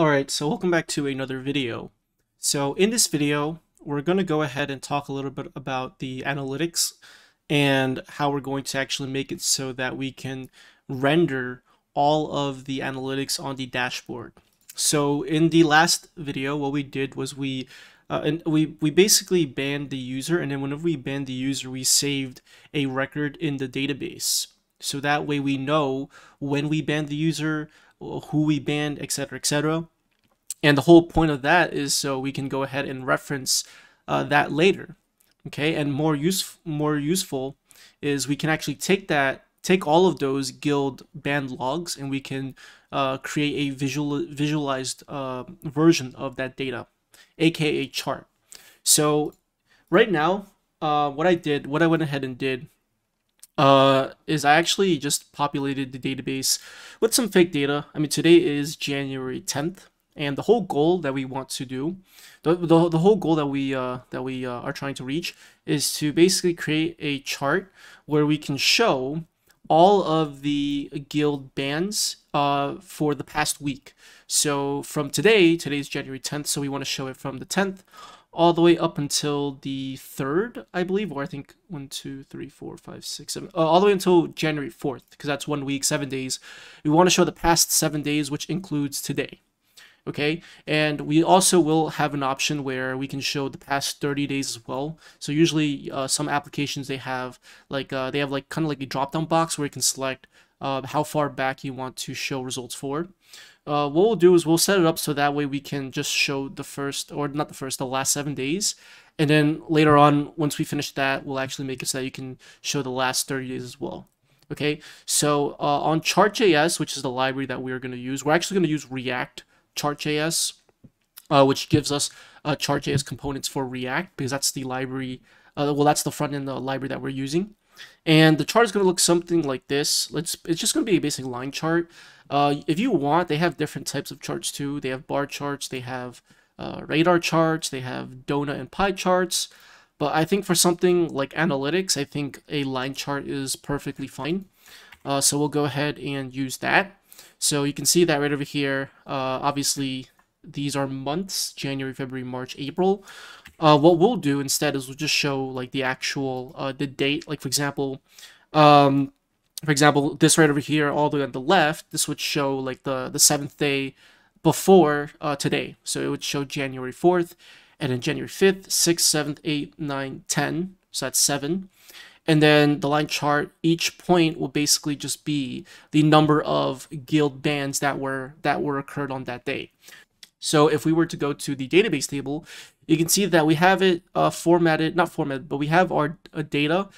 Alright, so welcome back to another video. So in this video, we're going to go ahead and talk a little bit about the analytics and how we're going to actually make it so that we can render all of the analytics on the dashboard. So in the last video, what we did was we uh, and we, we basically banned the user and then whenever we banned the user, we saved a record in the database. So that way we know when we banned the user, who we banned, etc., etc. And the whole point of that is so we can go ahead and reference uh, that later. Okay, and more use more useful is we can actually take that take all of those guild banned logs and we can uh, create a visual visualized uh, version of that data, aka chart. So right now, uh, what I did, what I went ahead and did uh, is I actually just populated the database with some fake data. I mean, today is January 10th, and the whole goal that we want to do, the, the, the whole goal that we uh, that we uh, are trying to reach is to basically create a chart where we can show all of the guild bans uh, for the past week. So from today, today is January 10th, so we want to show it from the 10th all the way up until the 3rd, I believe, or I think 1, 2, 3, 4, 5, 6, 7, uh, all the way until January 4th, because that's one week, seven days. We want to show the past seven days, which includes today. Okay, and we also will have an option where we can show the past 30 days as well. So usually uh, some applications they have like uh, they have like kind of like a drop down box where you can select uh, how far back you want to show results for uh, what we'll do is we'll set it up so that way we can just show the first, or not the first, the last seven days. And then later on, once we finish that, we'll actually make it so that you can show the last 30 days as well. Okay, so uh, on Chart.js, which is the library that we're going to use, we're actually going to use React Chart.js, uh, which gives us uh, Chart.js components for React, because that's the library, uh, well, that's the front end the library that we're using. And the chart is going to look something like this. Let's, it's just going to be a basic line chart. Uh, if you want, they have different types of charts too. They have bar charts, they have uh, radar charts, they have donut and pie charts. But I think for something like analytics, I think a line chart is perfectly fine. Uh, so we'll go ahead and use that. So you can see that right over here. Uh, obviously, these are months, January, February, March, April. Uh, what we'll do instead is we'll just show like the actual, uh, the date. Like for example, um, for example, this right over here, all the way on the left, this would show like the, the seventh day before uh, today. So it would show January 4th, and then January 5th, 6th, 7th, 8th, 9th, 10. So that's 7. And then the line chart, each point will basically just be the number of guild bans that were that were occurred on that day. So if we were to go to the database table, you can see that we have it uh, formatted, not formatted, but we have our uh, data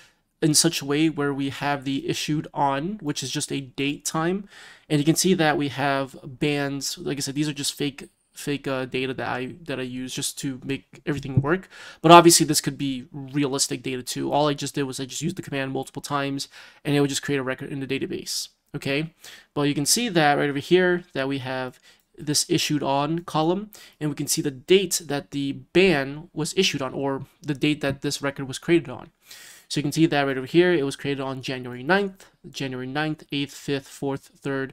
in such a way where we have the issued on, which is just a date time. And you can see that we have bands, Like I said, these are just fake fake uh, data that I that I use just to make everything work. But obviously this could be realistic data too. All I just did was I just used the command multiple times and it would just create a record in the database. Okay, but you can see that right over here that we have this issued on column and we can see the date that the ban was issued on or the date that this record was created on. So you can see that right over here, it was created on January 9th, January 9th, 8th, 5th, 4th, 3rd.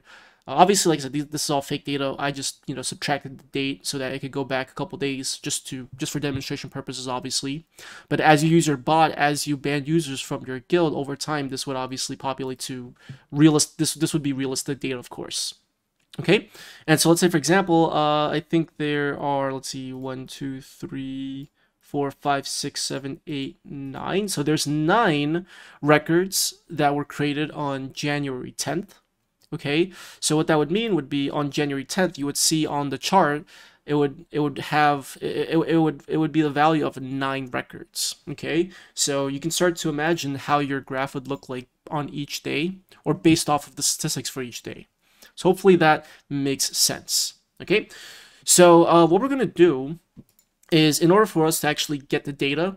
Uh, obviously, like I said, this is all fake data. I just, you know, subtracted the date so that it could go back a couple days just to, just for demonstration purposes, obviously. But as you use your bot, as you ban users from your guild over time, this would obviously populate to realist, this, this would be realistic data, of course. Okay, and so let's say, for example, uh, I think there are, let's see, one, two, three, four, five, six, seven, eight, nine. So there's nine records that were created on January 10th. Okay, so what that would mean would be on January 10th, you would see on the chart, it would it would have it, it would it would be the value of nine records. Okay, so you can start to imagine how your graph would look like on each day or based off of the statistics for each day. So hopefully that makes sense. Okay, so uh, what we're gonna do is in order for us to actually get the data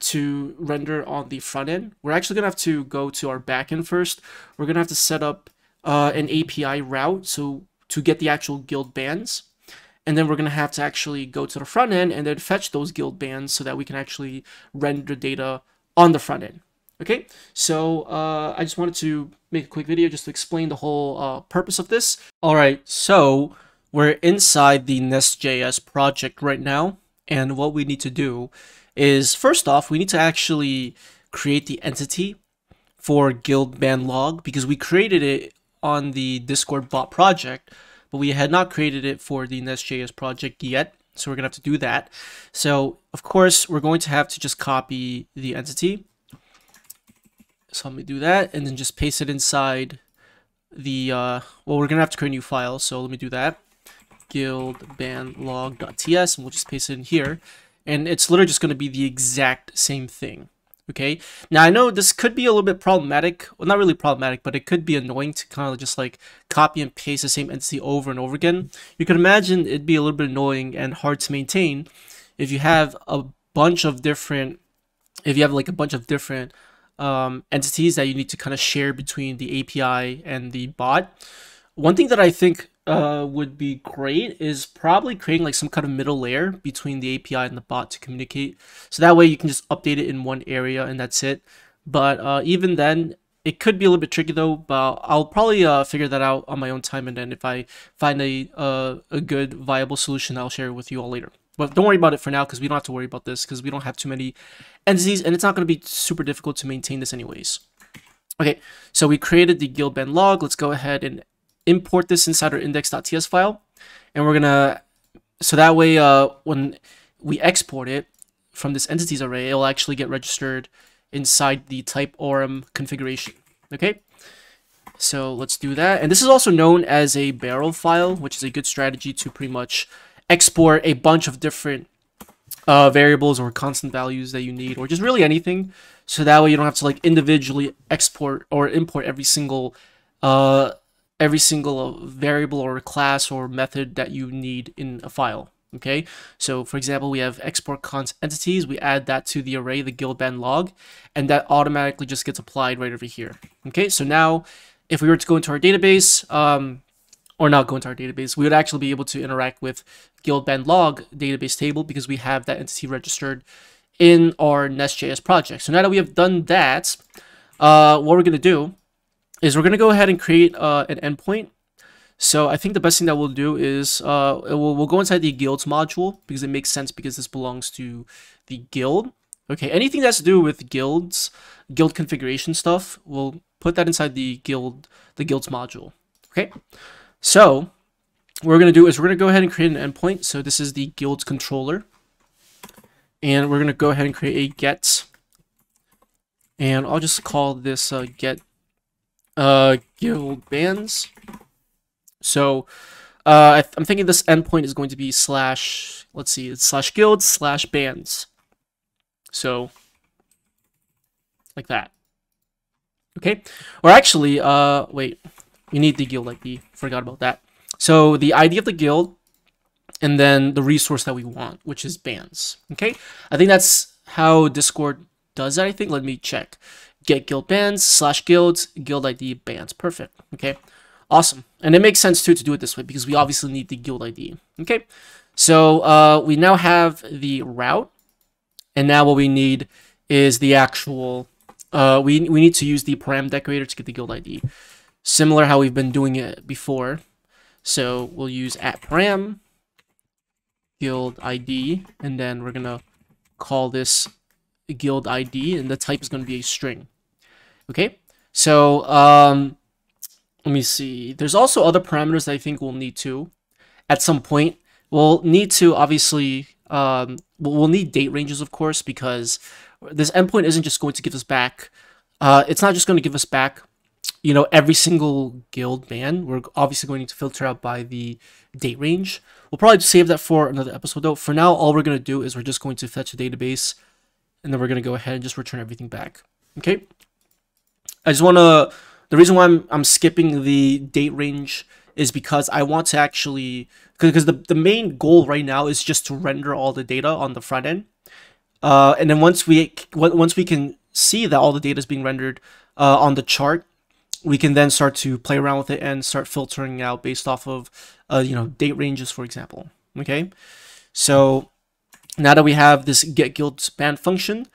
to render on the front end, we're actually going to have to go to our backend first. We're going to have to set up uh, an API route so to get the actual guild bans. And then we're going to have to actually go to the front end and then fetch those guild bans so that we can actually render data on the front end. Okay, so uh, I just wanted to make a quick video just to explain the whole uh, purpose of this. All right, so we're inside the Nest.js project right now. And what we need to do is first off, we need to actually create the entity for guild ban log because we created it on the Discord bot project, but we had not created it for the Nest.js project yet. So we're going to have to do that. So of course, we're going to have to just copy the entity. So let me do that and then just paste it inside the, uh, well, we're going to have to create a new file. So let me do that. Guild ban log.ts and we'll just paste it in here. And it's literally just going to be the exact same thing. Okay, now I know this could be a little bit problematic. Well, not really problematic, but it could be annoying to kind of just like copy and paste the same entity over and over again. You can imagine it'd be a little bit annoying and hard to maintain if you have a bunch of different, if you have like a bunch of different um, entities that you need to kind of share between the API and the bot. One thing that I think uh, would be great is probably creating like some kind of middle layer between the API and the bot to communicate. So that way you can just update it in one area and that's it. But uh, even then, it could be a little bit tricky though, but I'll probably uh, figure that out on my own time. And then if I find a, uh, a good viable solution, I'll share it with you all later. But don't worry about it for now because we don't have to worry about this because we don't have too many entities and it's not going to be super difficult to maintain this anyways. Okay, so we created the guild ban log. Let's go ahead and import this inside our index.ts file. And we're going to, so that way uh, when we export it from this entities array, it'll actually get registered inside the TypeORM configuration. Okay, so let's do that. And this is also known as a barrel file, which is a good strategy to pretty much export a bunch of different uh, variables or constant values that you need, or just really anything. So that way you don't have to like individually export or import every single uh, every single variable or class or method that you need in a file. Okay, so for example, we have export const entities. We add that to the array, the guild ban log, and that automatically just gets applied right over here. Okay, so now if we were to go into our database, um, or not go into our database, we would actually be able to interact with guild ban log database table because we have that entity registered in our Nest.js project. So now that we have done that, uh, what we're going to do is we're going to go ahead and create uh, an endpoint. So I think the best thing that we'll do is uh, we'll, we'll go inside the guilds module because it makes sense because this belongs to the guild. Okay, anything that's to do with guilds, guild configuration stuff, we'll put that inside the guild, the guilds module. Okay, so what we're going to do is we're going to go ahead and create an endpoint. So this is the guilds controller. And we're going to go ahead and create a get. And I'll just call this uh, get uh, guild bans. So uh, I am thinking this endpoint is going to be slash, let's see, it's slash guild slash bans. So like that. Okay. Or actually, uh, wait, we need the guild ID. Forgot about that. So the ID of the guild and then the resource that we want, which is bans. Okay. I think that's how Discord does that. I think. Let me check get guild bans slash guilds guild id bans perfect okay awesome and it makes sense too to do it this way because we obviously need the guild id okay so uh, we now have the route and now what we need is the actual uh, we, we need to use the param decorator to get the guild id similar how we've been doing it before so we'll use at param guild id and then we're gonna call this guild id and the type is to be a string Okay, so um, let me see. There's also other parameters that I think we'll need to at some point. We'll need to obviously um, we'll need date ranges, of course, because this endpoint isn't just going to give us back. Uh, it's not just going to give us back, you know, every single guild ban. We're obviously going to filter out by the date range. We'll probably save that for another episode, though. For now, all we're going to do is we're just going to fetch a database, and then we're going to go ahead and just return everything back. Okay, I just want to, the reason why I'm, I'm skipping the date range is because I want to actually, because the, the main goal right now is just to render all the data on the front end. Uh, and then once we, once we can see that all the data is being rendered uh, on the chart, we can then start to play around with it and start filtering out based off of, uh, you know, date ranges, for example. Okay, so now that we have this get guild ban function,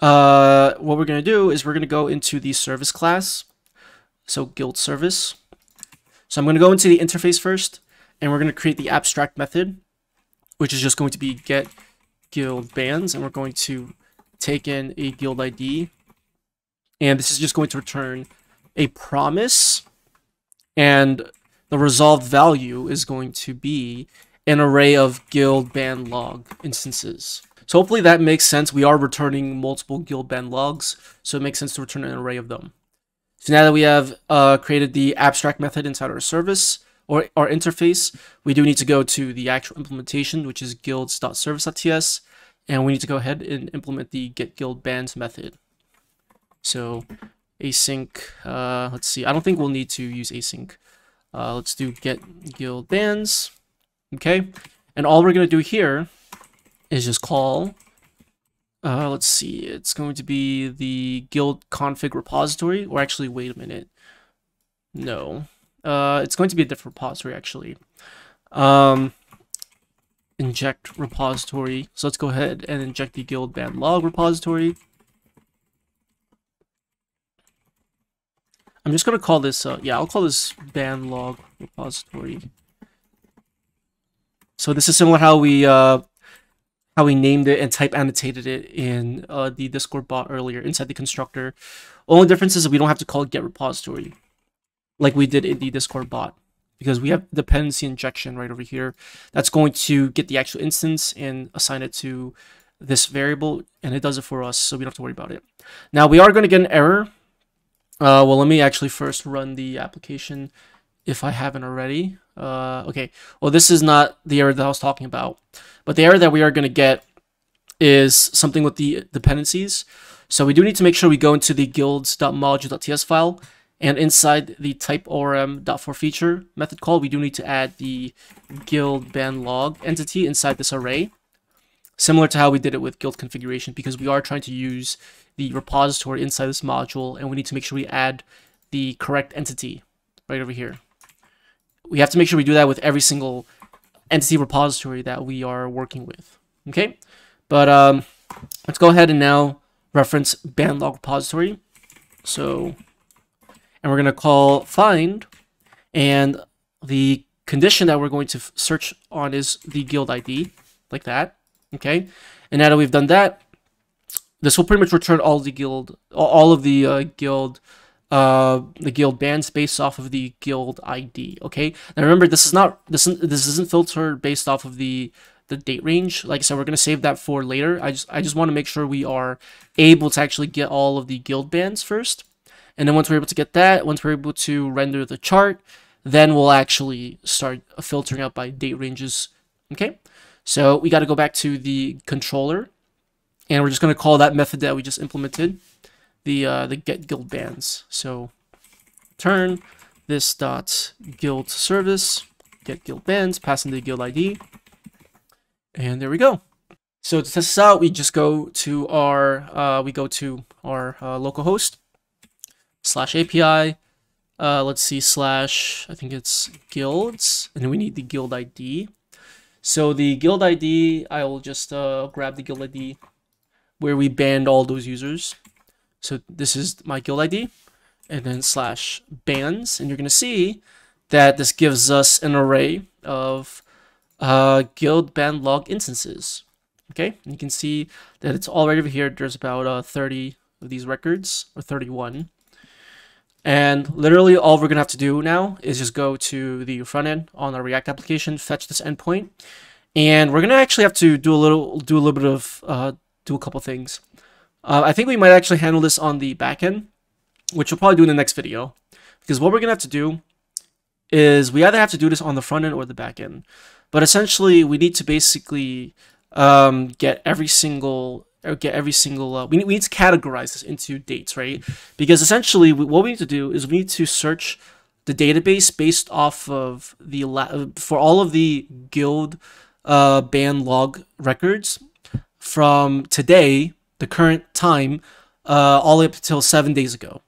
uh, what we're going to do is we're going to go into the service class. So guild service. So I'm going to go into the interface first. and we're going to create the abstract method, which is just going to be get guild bans, and we're going to take in a guild ID, and this is just going to return a promise, and the resolved value is going to be an array of guild ban log instances. So hopefully that makes sense. We are returning multiple guild ban logs, so it makes sense to return an array of them. So now that we have uh, created the abstract method inside our service or our interface, we do need to go to the actual implementation, which is guilds.service.ts, and we need to go ahead and implement the get guild bans method. So async, uh, let's see, I don't think we'll need to use async. Uh, let's do get guild bans. okay? And all we're gonna do here is just call, uh, let's see, it's going to be the guild config repository, or actually, wait a minute. No, uh, it's going to be a different repository, actually. Um, inject repository. So let's go ahead and inject the guild ban log repository. I'm just going to call this, uh, yeah, I'll call this ban log repository. So this is similar how we uh, how we named it and type annotated it in uh, the Discord bot earlier inside the constructor. Only difference is we don't have to call it get repository like we did in the Discord bot because we have dependency injection right over here. That's going to get the actual instance and assign it to this variable and it does it for us so we don't have to worry about it. Now we are going to get an error. Uh, well, let me actually first run the application if I haven't already. Uh, okay, well this is not the error that I was talking about. But the error that we are going to get is something with the dependencies. So we do need to make sure we go into the guilds.module.ts file and inside the TypeORM.forFeature method call, we do need to add the guild ban log entity inside this array, similar to how we did it with guild configuration, because we are trying to use the repository inside this module, and we need to make sure we add the correct entity right over here. We have to make sure we do that with every single entity repository that we are working with. Okay, but um, let's go ahead and now reference ban log repository. So, and we're going to call find, and the condition that we're going to search on is the guild ID, like that. Okay, and now that we've done that, this will pretty much return all the guild, all of the uh, guild uh, the guild bans based off of the guild ID. Okay. Now remember, this is not this this isn't filtered based off of the the date range. Like I said, we're gonna save that for later. I just I just want to make sure we are able to actually get all of the guild bans first, and then once we're able to get that, once we're able to render the chart, then we'll actually start filtering out by date ranges. Okay. So we got to go back to the controller, and we're just gonna call that method that we just implemented the uh, the get guild bans. So turn this dot guild service get guild bans, pass in the guild ID, and there we go. So to test this out, we just go to our uh, we go to our uh, localhost slash API. Uh, let's see slash I think it's guilds, and we need the guild ID. So the guild ID, I will just uh, grab the guild ID where we banned all those users. So this is my guild ID and then slash bans. And you're going to see that this gives us an array of uh, guild ban log instances. Okay, and you can see that it's all right over here. There's about uh, 30 of these records, or 31. And literally all we're going to have to do now is just go to the front end on our React application, fetch this endpoint. And we're going to actually have to do a little, do a little bit of, uh, do a couple things. Uh, I think we might actually handle this on the back end, which we'll probably do in the next video. Because what we're going to have to do is we either have to do this on the front end or the back end. But essentially, we need to basically um, get every single get every single uh, we, need, we need to categorize this into dates right because essentially what we need to do is we need to search the database based off of the for all of the guild uh, ban log records from today the current time uh, all the way up until seven days ago.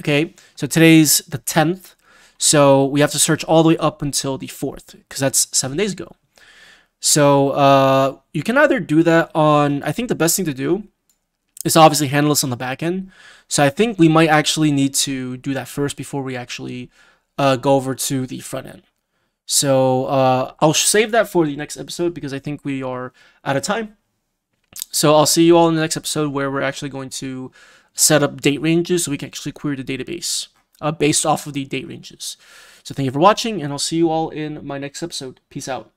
Okay, so today's the 10th, so we have to search all the way up until the 4th because that's seven days ago. So uh, you can either do that on, I think the best thing to do is obviously handle this on the back end. So I think we might actually need to do that first before we actually uh, go over to the front end. So uh, I'll save that for the next episode because I think we are out of time. So I'll see you all in the next episode where we're actually going to set up date ranges so we can actually query the database uh, based off of the date ranges. So thank you for watching, and I'll see you all in my next episode. Peace out.